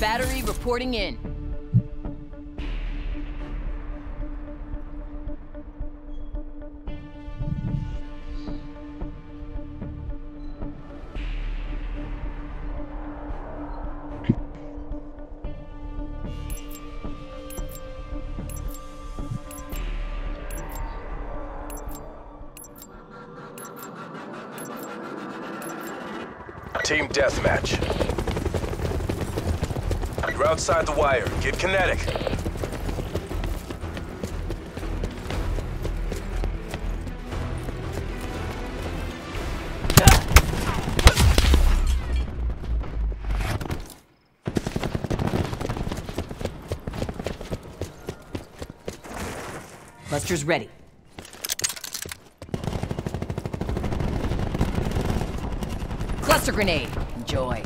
Battery reporting in. Team deathmatch. You're outside the wire. Get kinetic. Cluster's ready. Cluster grenade. Enjoy.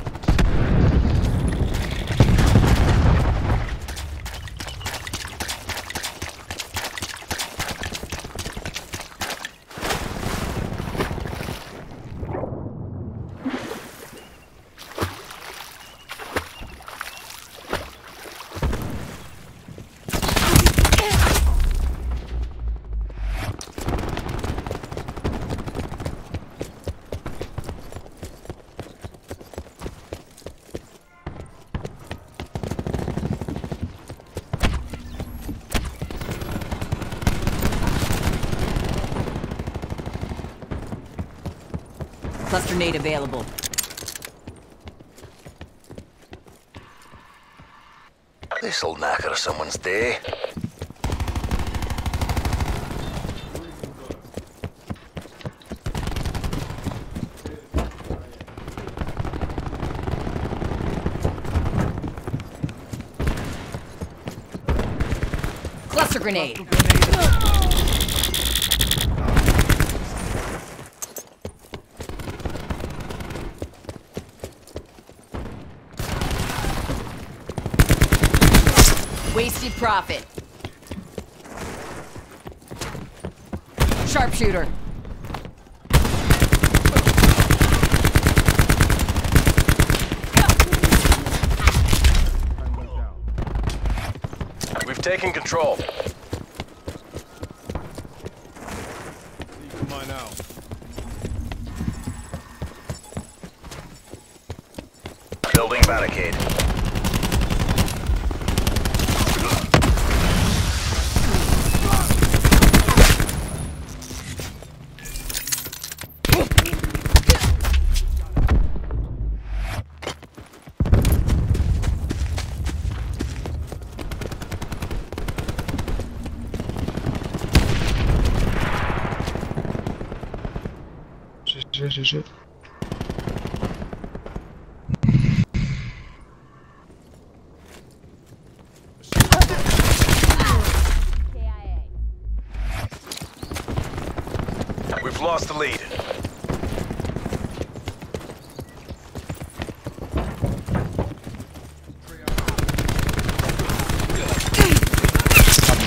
Cluster nade available. This'll knacker someone's day. Cluster grenade. Wasted profit. Sharpshooter. We've taken control. Come on now. Building barricade. Shit, shit, shit, shit. We've lost the lead.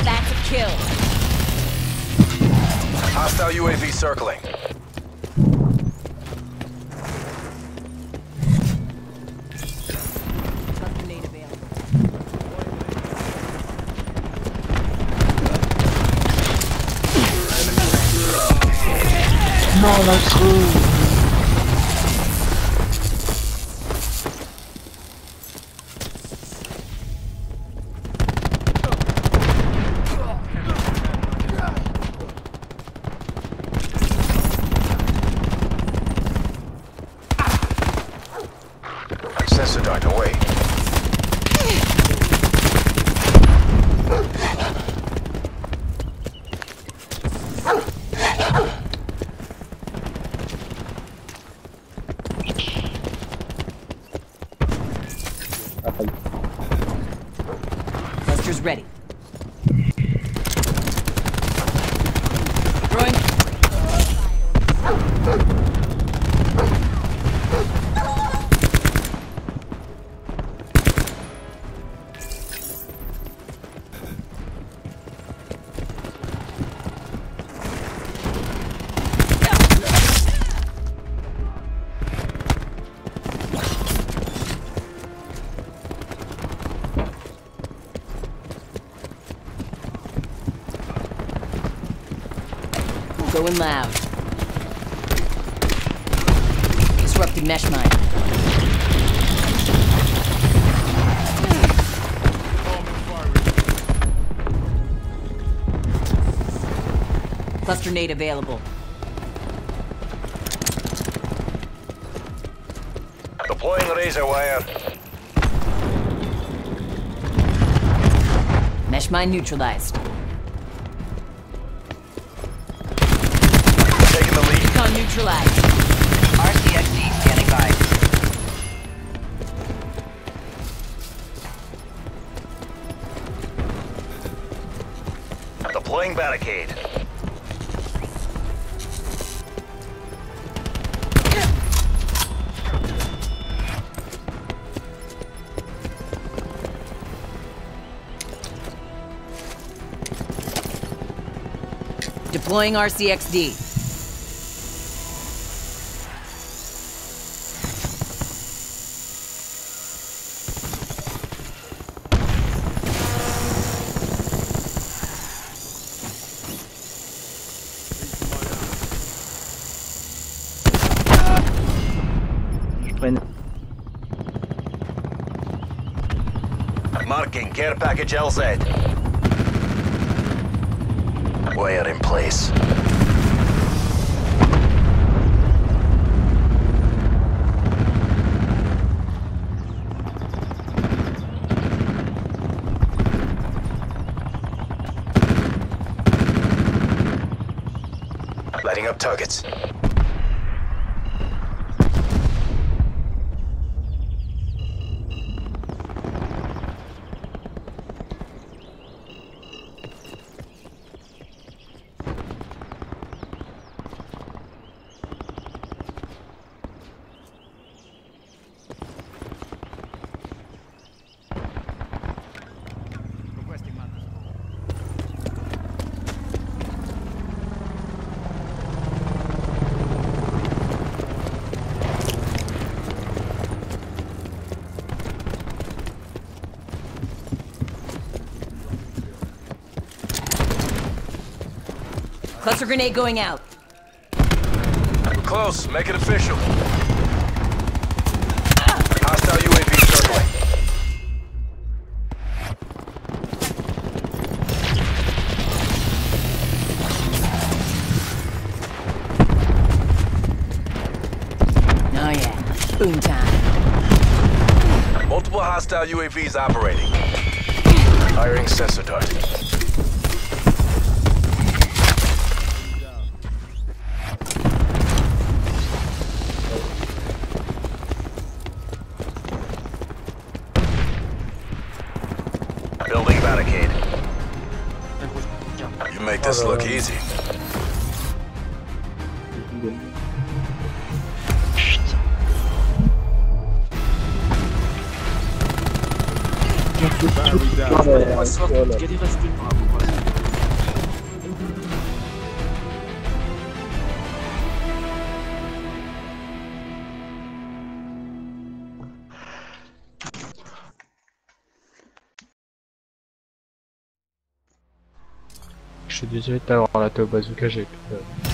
That's a kill. Hostile UAV circling. No, let's go. Sensor dart away. Cluster's ready. Going loud. Disrupting mesh mine. Cluster nade available. Deploying razor wire. Mesh mine neutralized. Neutralized. RCXD standing by. Deploying barricade. Deploying RCXD. Marking care package LZ. Wire in place. Lighting up targets. Cluster grenade going out. We're close. Make it official. Hostile UAV circling. Oh yeah. Boom time. Multiple hostile UAVs operating. Firing sensor dart. This look easy. Putain. Je suis désolé de t'avoir raté au bazooka, j'ai plus